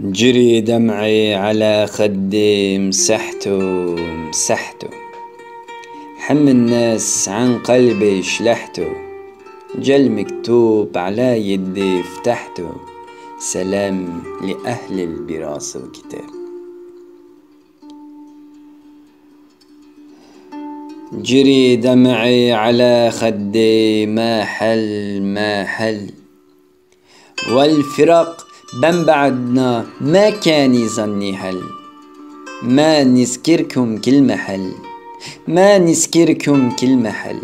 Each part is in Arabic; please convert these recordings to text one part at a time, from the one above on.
جري دمعي على خدي مسحته مسحته. حم الناس عن قلبي شلحته. جل مكتوب على يدي فتحته. سلام لأهل البراس الكتاب جري دمعي على خدي ما حل ما حل. والفراق بن بعدنا ما كان يظني هل ما نذكركم كل محل ما نذكركم كل محل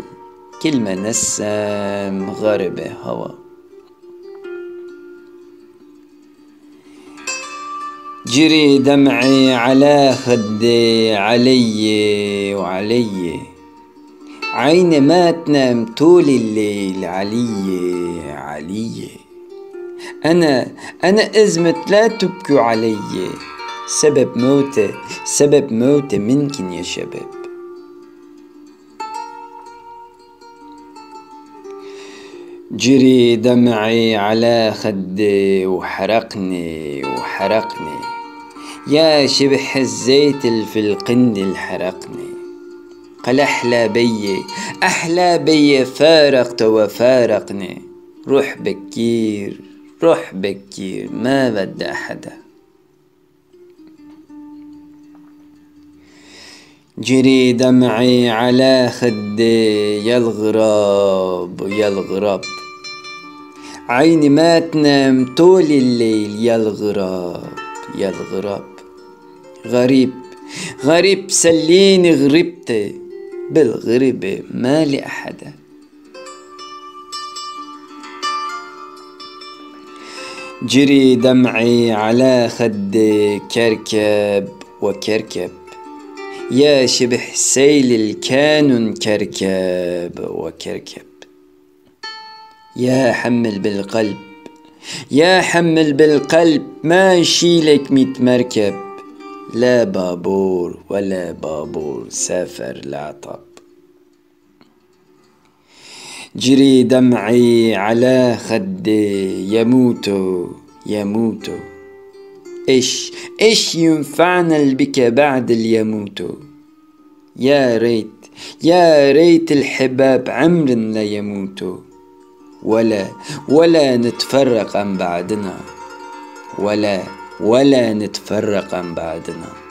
كلمة نسام غربة هوا جري دمعي على خدي علي وعلي عيني ما تنام طول الليل علي علي أنا أنا أزمة لا تبكوا علي. سبب موتي سبب موتي منكن يا شباب. جري دمعي على خدي وحرقني وحرقني. يا شبح الزيت في القندل حرقني. قال أحلى بي أحلى بي فارقت وفارقني. روح بكير. روح بكير ما بدي أحدا جري دمعي على خدي يا الغراب يا الغراب عيني ما تنام طول الليل يا الغراب يا الغراب غريب غريب سليني غربتي بالغربة ما لي أحدا. جري دمعي على خدي كركب وكركب. يا شبح سيل الكانون كركب وكركب. يا حمل بالقلب يا حمل بالقلب ما يشيلك ميت مركب. لا بابور ولا بابور سافر العطب جري دمعي على خدي يموتوا يموتوا إيش إيش ينفعنا البكا بعد اليموتوا يا ريت يا ريت الحباب عمر لا يموتوا ولا ولا نتفرق عن بعدنا. ولا ولا نتفرق عن بعدنا.